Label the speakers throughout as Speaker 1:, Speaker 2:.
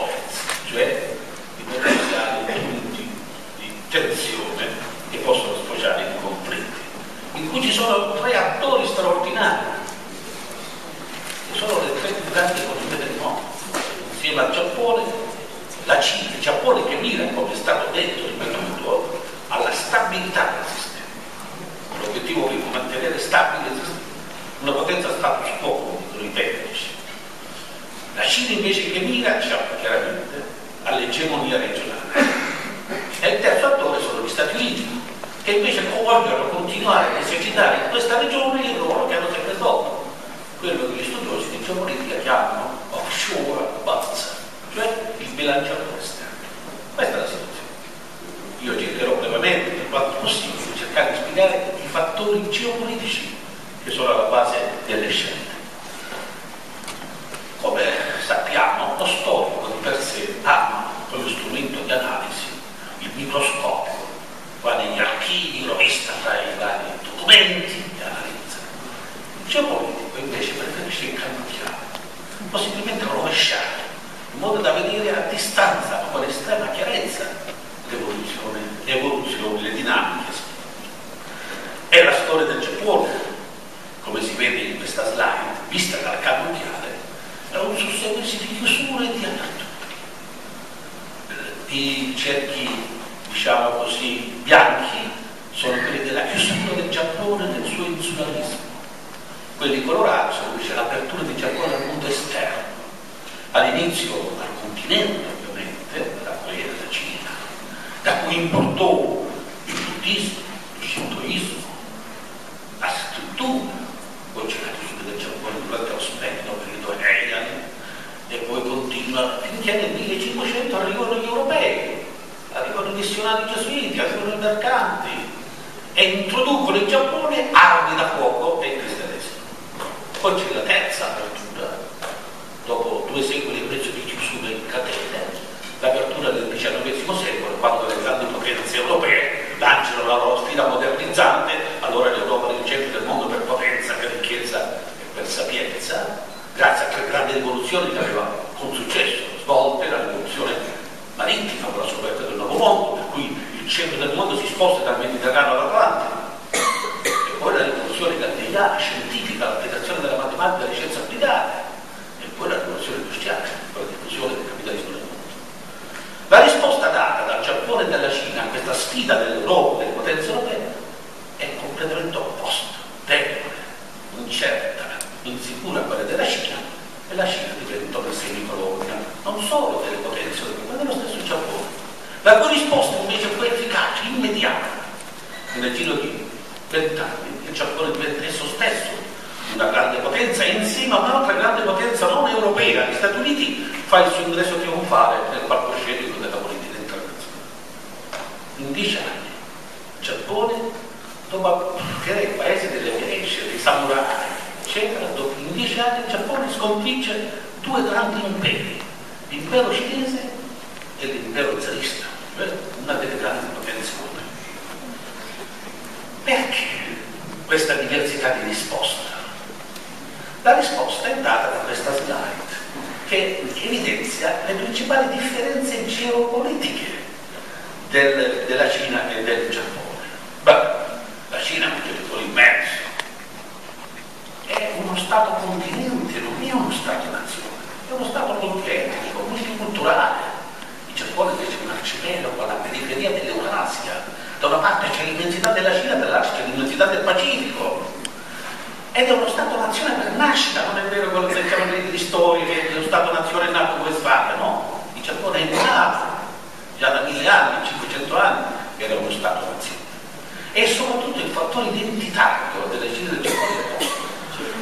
Speaker 1: points, cioè di potenziali punti di tensione che possono sfociare in conflitti, in cui ci sono tre attori straordinari, che sono le tre più grandi economie del mondo, insieme al Giappone la Cina, il Giappone che mira, come è stato detto ripetuto, alla stabilità del sistema. L'obiettivo è mantenere stabile il sistema. Una potenza status quo. La Cina invece che mira, diciamo chiaramente, all'egemonia regionale. E il terzo attore sono gli Stati Uniti, che invece vogliono continuare ad esercitare in questa regione il ruolo che hanno sempre svolto, quello che gli studiosi di geopolitica chiamano offshore buzz cioè il bilanciatore esterno. Questa è la situazione. Io cercherò brevemente, per quanto possibile, di cercare di spiegare i fattori geopolitici che sono alla base delle scelte. Come sappiamo, lo storico di per sé ama come strumento di analisi il microscopio, va negli archivi, lo vista tra i vari documenti e analizza. Il geopolitico invece preferisce incannucchiare, possibilmente rovesciare in modo da vedere a distanza, ma con estrema chiarezza, l'evoluzione, l'evoluzione, le dinamiche. È la storia del Giappone, come si vede in questa slide, vista dalla cannoniale, è un susseguirsi di chiusure e di aperture. I cerchi, bianchi sono quelli della chiusura del Giappone nel suo insularismo. Quelli colorati sono invece l'apertura del Giappone al mondo esterno all'inizio al continente ovviamente, da cui era la Cina, da cui importò il buddismo, il shintoismo, la struttura, poi c'è la chiusura del Giappone durante lo splendido periodo Heian e poi continua finché nel 1500 arrivano gli europei, arrivano i missionari gesuiti, arrivano i mercanti e introducono in Giappone armi da fuoco e il cristianesimo. Poi c'è la terza apertura dopo due secoli e mezzo di chiusure in catene, l'apertura del XIX secolo, quando le grandi potenze europee lanciano la loro sfida modernizzante, allora l'Europa è il centro del mondo per potenza, per ricchezza e per sapienza, grazie a quelle grandi rivoluzioni che aveva con successo svolte, la rivoluzione marittima con la scoperta del nuovo mondo, per cui il centro del mondo si sposta dal Mediterraneo all'Atlantico, e poi la rivoluzione galleiana, scientifica, l'applicazione della matematica e delle scienze applicate, poi la rivoluzione industriale, la diffusione del capitalismo nel mondo. La risposta data dal Giappone e dalla Cina a questa sfida dell'Europa, delle potenze europee, è completamente opposta, debole, incerta, insicura a quella della Cina e la Cina diventa una semicolonia, non solo delle potenze europee, ma dello stesso Giappone. La cui risposta invece fu efficace, immediata. Nel giro di vent'anni il Giappone diventa esso stesso una grande potenza insieme a un'altra grande potenza non europea, gli Stati Uniti, fa il suo ingresso trionfale nel palcoscenico della politica internazionale. In dieci anni il Giappone, dopo che il paese delle Geisha, dei samurai, eccetera, dopo, in dieci anni il Giappone sconfigge due grandi imperi, l'impero cinese e l'impero zarista, cioè una delle grandi potenze europee. Perché questa diversità di risposta? La risposta è data da questa slide che evidenzia le principali differenze geopolitiche del, della Cina e del Giappone. Beh, la Cina è un territorio immenso, è uno Stato continente, non è uno Stato-nazione, è uno Stato multietnico, multiculturale. Il Giappone invece è un arcipelago alla periferia dell'Eurasia. Da una parte c'è l'immensità della Cina, dall'altra c'è l'immensità del Pacifico ed è uno Stato-nazione per nascita, non è vero quello che dire di storie che lo Stato-nazione è nato come sfada, no? Il Giappone è nato già da mille anni, 500 anni, era uno Stato-nazione. e soprattutto il fattore identitario della Cina del Giappone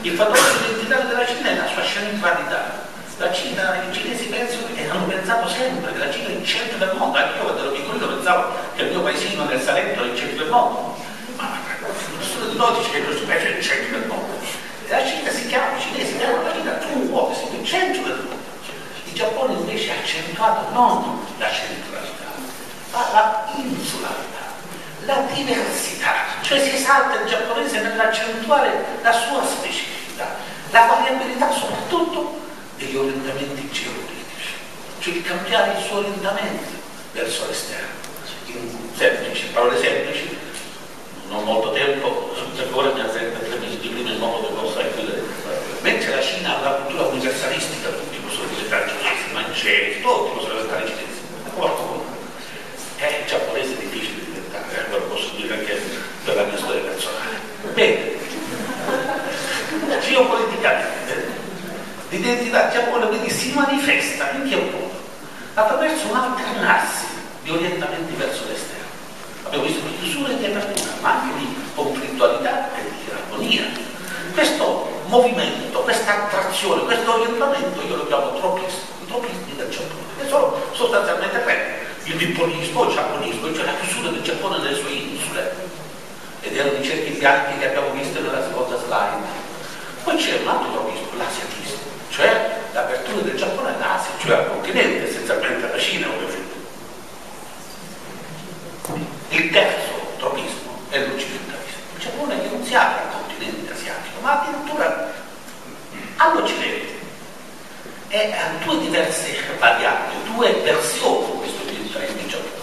Speaker 1: il fattore identitario della Cina è la sua centralità la Cina, i cinesi pensano e hanno pensato sempre che la Cina è il centro del mondo anche io quando ero piccolino pensavo che il mio paesino nel Salento è il centro del mondo. Ma nessuno di noi dice che questo paese è il centro del mondo. La Cina si chiama, i cinesi chiamano la Cina True World, il centro del mondo. Il Giappone invece ha accentuato non la centralità ma la insularità la diversità, cioè si salta il giapponese nell'accentuare la sua specificità, la variabilità soprattutto degli orientamenti cioè di cambiare il suo orientamento verso l'esterno. In semplici, parole semplici, non molto tempo, ancora mi ha tre mesi di prima in modo che possa chiudere. Mentre la Cina ha una cultura universalistica, tutti possono diventare cinesi, mancesi, tutti possono diventare cinesi, qualcuno. È il giapponese è difficile diventare, eh, lo posso dire anche per la mia storia personale. Bene, geopoliticamente l'identità giapponese si manifesta in modo? Attraverso un alternarsi di orientamenti verso l'esterno. Abbiamo visto di chiusura e di apertura, ma anche di conflittualità e di armonia. Questo movimento, questa attrazione, questo orientamento io lo chiamo tropismi del Giappone, che sono sostanzialmente tre. Il bippolismo, il giapponismo, cioè la chiusura del Giappone nelle sue insule. Ed erano i cerchi bianchi che abbiamo visto nella seconda slide. Poi c'è un altro tropismo, l'asiatismo cioè l'apertura del Giappone al continente, essenzialmente alla Cina ovviamente. Il terzo tropismo è l'occidentalismo. Il Giappone non si apre al continente asiatico, ma addirittura all'Occidente. E ha due diverse varianti, due versioni di questo orientalismo in Giappone.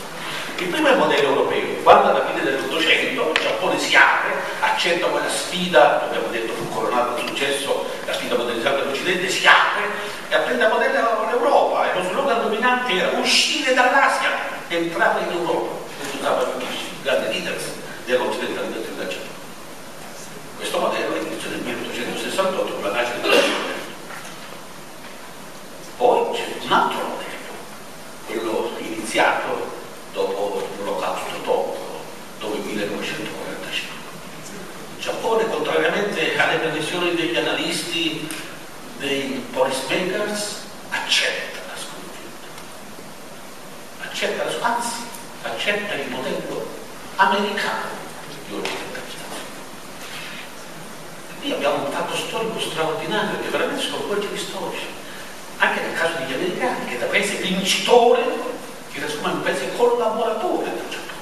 Speaker 1: Il primo è il modello europeo, quando alla fine dell'Ottocento il Giappone si apre, accetta quella sfida, abbiamo detto fu coronato il successo, la sfida modernizzata dell'Occidente, si apre e apprende a modello l'Europa e lo slogan dominante era uscire dall'Asia e entrare in Europa. Questo usava il grande leaders dell'occidentalizzazione del Giappone. Questo modello inizia nel 1868 con la nascita della Giappone. Poi c'è un altro modello, quello iniziato dopo l'olocausto topo, dopo il 1945. Il Giappone, contrariamente alle previsioni degli analisti, dei policymakers, accetta la sconfitta. Accetta la sconfitta, anzi, accetta il modello americano di orientalizzazione. Qui abbiamo un fatto storico straordinario che veramente sconvolge gli storici, anche nel caso degli americani, che da paese vincitore si trasforma in un paese collaboratore del Giappone.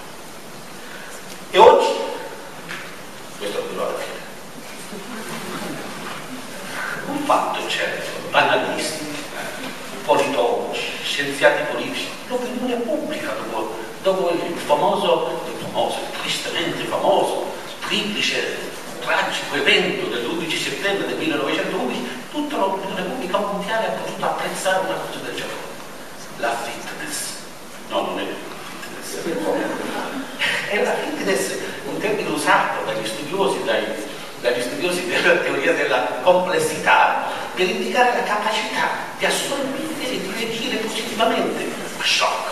Speaker 1: E oggi, questo arriva alla fine, un fatto è certo, analisti, politologi, scienziati politici, l'opinione pubblica dopo, dopo il famoso, il famoso, il tristemente famoso, triplice, tragico evento dell'11 settembre del 1911, tutta l'opinione pubblica mondiale ha potuto apprezzare una cosa del Giappone, la fitness no, non è fitness, è la fitness, un termine usato dagli studiosi, dai, dagli studiosi della teoria della complessità, per indicare la capacità di assorbire e di reagire positivamente a shock,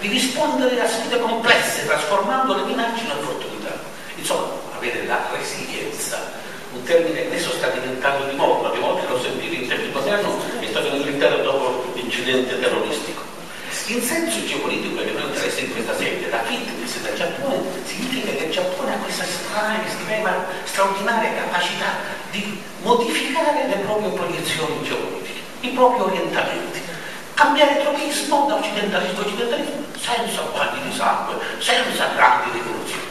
Speaker 1: di rispondere a sfide complesse, trasformando le minacce in opportunità. Insomma, avere la resilienza, un termine che adesso sta diventando di moda, la volta l'ho sentito in tempo moderno è stato Inghilterra dopo l'incidente terroristico. In senso geopolitico che noi interessa in questa sede, la fitness del Giappone significa che il Giappone ha questa estrema, straordinaria capacità di modificare le proprie proiezioni geopolitiche, i propri orientamenti, cambiare tropismo da occidentalismo a occidentalismo senza bagni di sangue, senza grandi rivoluzioni.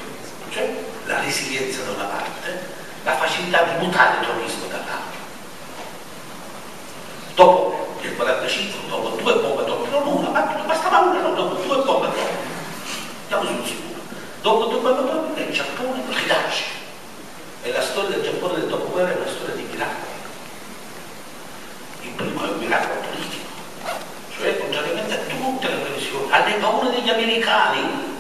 Speaker 1: Cioè la resilienza da una parte, la facilità di mutare il tropismo dall'altra. Dopo il 45, dopo due bombe dopo, ma bastava una, no, dopo due bombe dopo. Andiamo sul sicuro. Dopo due bombe dopo il Giappone rinasce. E la storia del Giappone del dopoguerra è una storia di miracoli. Il primo è un miracolo politico, cioè contrariamente a tutte le previsioni, alle paure degli americani,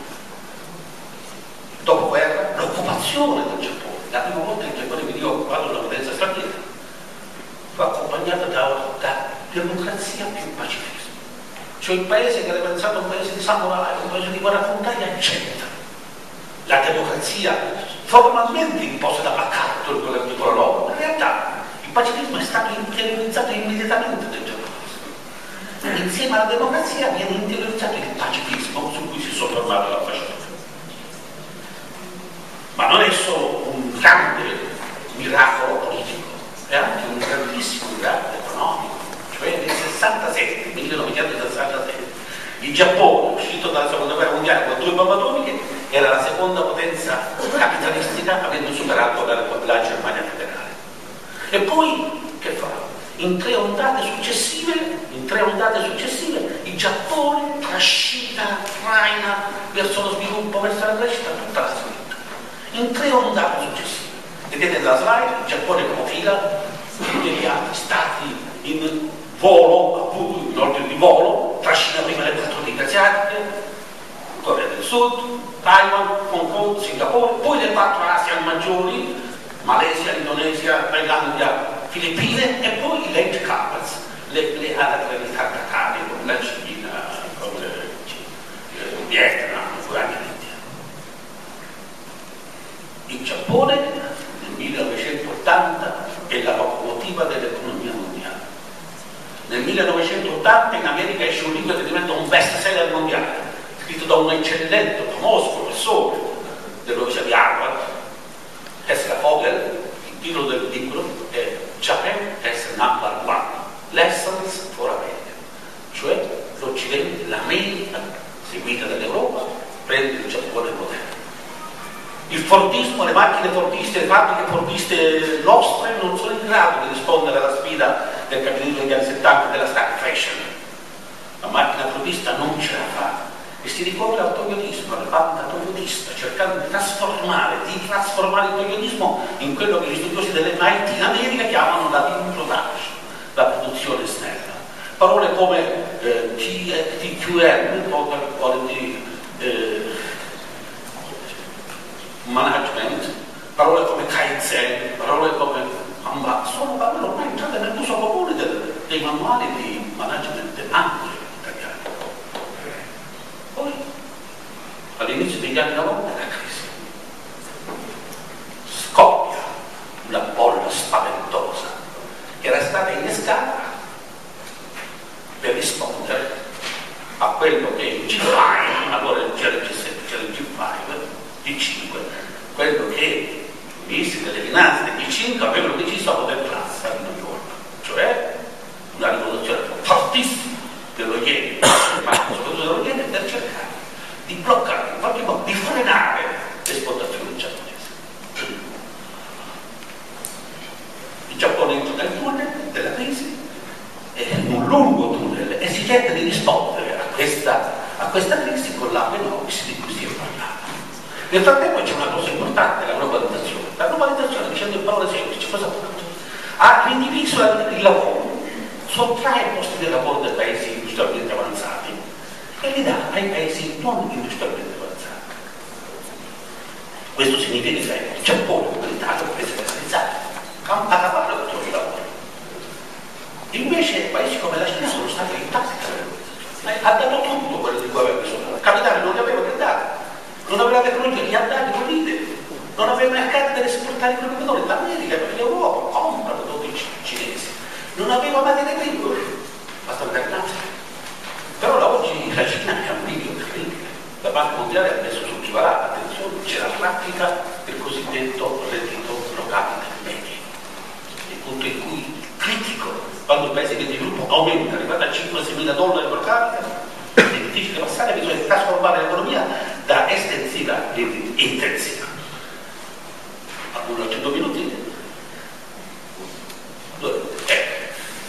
Speaker 1: dopoguerra, l'occupazione del Giappone. La prima volta che il Giappone veniva occupato da una potenza straniera fu accompagnata da, da democrazia più pacifismo. Cioè il paese che era pensato un paese di samurai, un paese di guerrafondai, accetta la democrazia formalmente imposta da MacArthur con l'articolo 9, ma in realtà il pacifismo è stato interiorizzato immediatamente dal giapponese. Insieme alla democrazia viene interiorizzato il pacifismo su cui si è soffermato la fascismo. Ma non è solo un grande miracolo politico, è anche un grandissimo miracolo economico, cioè nel 67, 1967, il Giappone, uscito dalla seconda guerra mondiale con due bombe atomiche, era la seconda potenza capitalistica avendo superato la, la Germania federale. E poi che fa? In tre ondate successive, in tre ondate successive, il Giappone trascina, traina verso lo sviluppo, verso la crescita tutta la vita. In tre ondate successive. Vedete nella slide, il Giappone profila tutti gli altri stati in volo, appunto in ordine di volo, trascina prima le asiatiche, Corea del Sud, Taiwan, Hong Kong, Singapore, poi le quattro ASEAN maggiori, Malesia, Indonesia, Thailandia, Filippine e poi i late couples, le, le aree ritardatarie come la Cina, come il Vietnam, poi anche l'India. Il Giappone nel 1980 è la locomotiva dell'economia mondiale. Nel 1980 in America esce un libro che diventa un best da un eccellente, famoso professore dell'Università di Harvard, Tesla Fogel, il titolo del libro è Japan as number one, lessons for America, cioè l'Occidente, l'America, seguita dall'Europa, prende il Giappone moderno. Il Fordismo, le macchine fordiste, le fabbriche fordiste nostre non sono in grado di rispondere alla sfida del capitalismo degli anni 70 della stagflation. La macchina fordista non ce la fa e si ricorre al toyotismo, alla banda toyotista, cercando di trasformare, di trasformare il toyotismo in quello che gli studiosi dell'MIT in America chiamano la vintage, la produzione esterna. Parole come eh, TQM, quality eh, management, parole come Kaizen, parole come Amba, sono parole ormai entrate nell'uso comune dei manuali di management ampli poi, all'inizio degli anni 90, la crisi. Scoppia una bolla spaventosa che era stata innescata per rispondere a quello che il G5, allora c'era il G7, c'era il G5, G5, quello che i ministri delle finanze del G5 avevano deciso a poter classe a New York, cioè una rivoluzione fortissima dello Iene, ma soprattutto dello Iene per cercare di bloccare, in qualche modo di frenare l'esportazione giapponese. Il Giappone entra nel tunnel della crisi, in un lungo tunnel, e si cerca di rispondere a questa, a questa crisi con l'Apenomics di cui si è parlato. Nel frattempo c'è una cosa importante, la globalizzazione. La globalizzazione, dicendo in parole semplici, cosa fa? Ha rindiviso il lavoro sottrae posti di lavoro dai paesi industrialmente avanzati e li dà ai paesi non industrialmente avanzati. Questo significa che il Giappone come l'Italia può essere realizzato a cavallo con il lavoro. Invece paesi come la Cina sono stati intatti ha dato tutto quello di cui aveva bisogno. Capitale non ne aveva che dare, non aveva tecnologia, gli ha dati con leader, non aveva mercati per esportare i produttori, l'America per l'Europa compra prodotti cinesi. Non aveva materia prima, basta andare in Africa. Però oggi la Cina è un bivio terribile. La Banca Mondiale ha messo sul Kivarà, attenzione, c'è la pratica del cosiddetto reddito pro capita medio, il punto in cui critico quando il paese di sviluppo aumenta, arrivato a 5-6 mila dollari pro capita, è difficile passare, bisogna trasformare l'economia da estensiva in intensiva. Almeno 100 minuti. Ecco,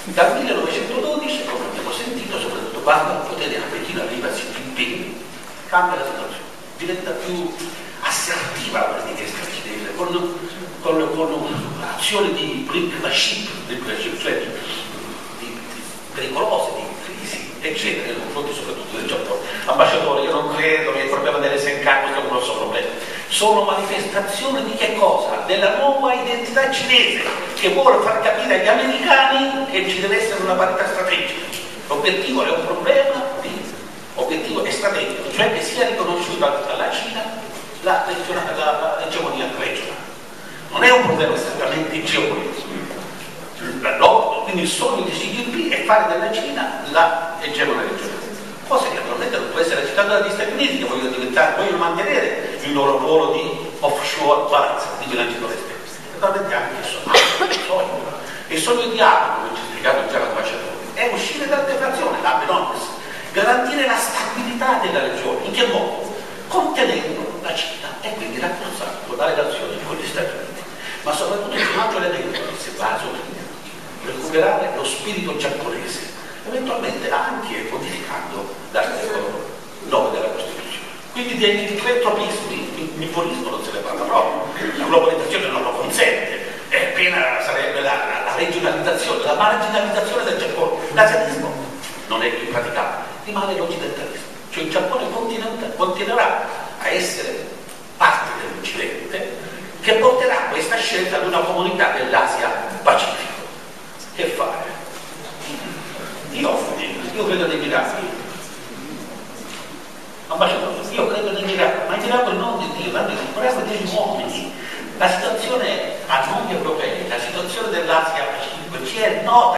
Speaker 1: dal 1912, come abbiamo sentito, soprattutto quando al potere a Pechino arriva Xi Jinping, cambia la situazione, diventa più assertiva la politica estera cinese, con, con, con azioni di the ship, cioè di, di, di eccetera, nei confronti soprattutto del Giappone. Ambasciatore, io non credo che il problema delle Senkai sia un grosso problema sono manifestazioni di che cosa? Della nuova identità cinese che vuole far capire agli americani che ci deve essere una parità strategica. L'obiettivo è un problema di obiettivo è strategico, cioè che sia riconosciuta dalla Cina l'egemonia regionale. Non è un problema strettamente geopolitico. Quindi il sogno di Xi è fare della Cina l'egemonia regionale. Cosa che naturalmente non può essere accettata dagli Stati Uniti che vogliono, vogliono mantenere il loro ruolo di offshore balance, di bilanciatore esterno. Naturalmente anche il sogno. Il sogno di Ape, come ci ha spiegato già l'ambasciatore, è uscire dalla deflazione, l'Ape Nonnes, garantire la stabilità della regione. In che modo? Contenendo la Cina e quindi rafforzando la relazione con gli Stati Uniti. Ma soprattutto c'è un altro elemento che si basa recuperare lo spirito giapponese, eventualmente anche modificando l'articolo 9 della Costituzione. Quindi degli entropismi, il nipolismo non se ne parla proprio, la globalizzazione non lo consente, è appena sarebbe la, la, la regionalizzazione, la marginalizzazione del Giappone. L'asiatismo non è più praticabile, rimane l'occidentalismo. Cioè il Giappone continuerà a essere parte dell'Occidente che porterà questa scelta ad una comunità dell'Asia Pacifico. Che fare? Io, io credo nei miracoli. Ambasciatore, io credo nei miracoli, ma i miracoli non di Dio, ma il problema degli uomini. La situazione a noi europei, la situazione dell'Asia Pacifico ci è nota.